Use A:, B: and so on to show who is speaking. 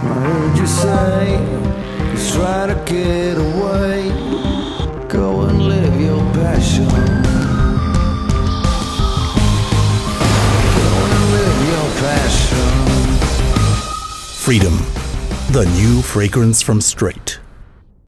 A: I heard you say, just try to get away. Go and live your passion. Go and live your passion.
B: Freedom, the new fragrance from STR8.